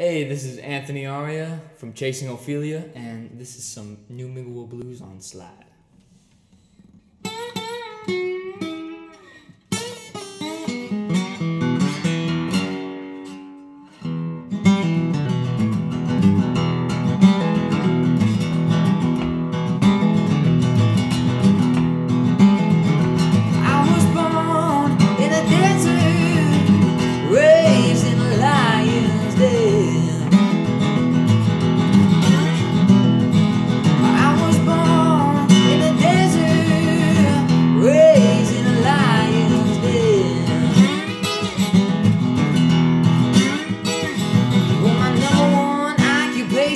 Hey, this is Anthony Arya from Chasing Ophelia, and this is some New Minglewood Blues on Slide.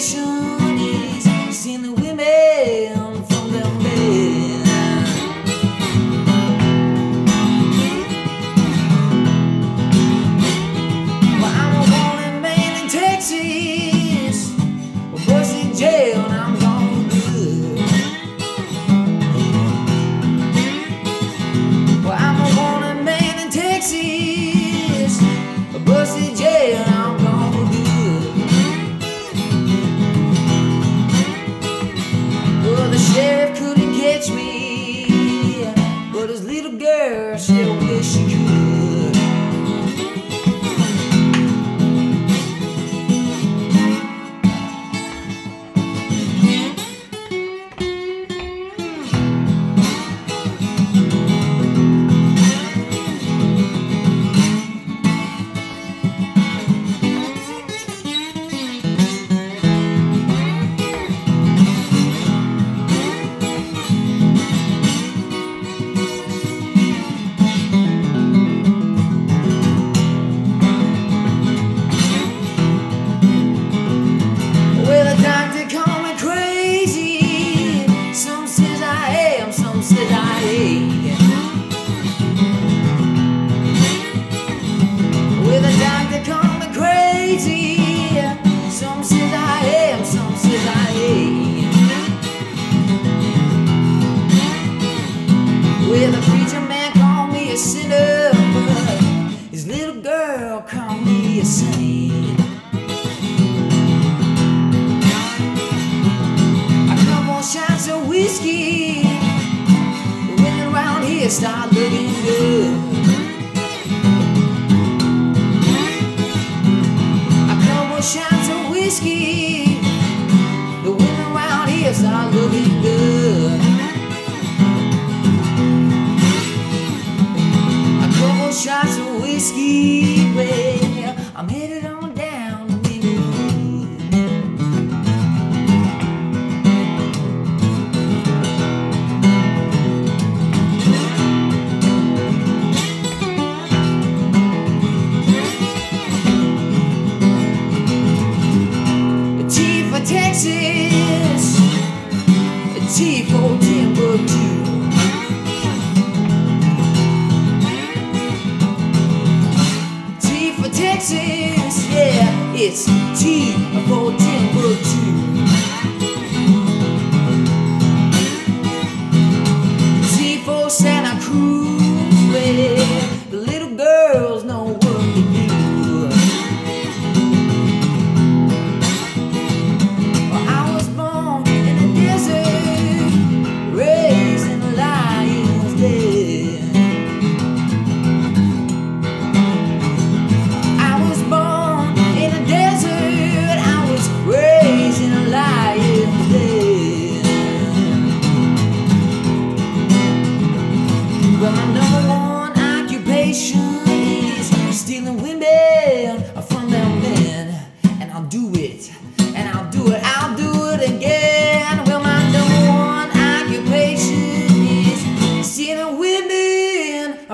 salvation. down here start looking good. A couple shots of whiskey, the women around here start looking good. A couple shots of whiskey,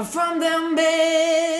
from them bed.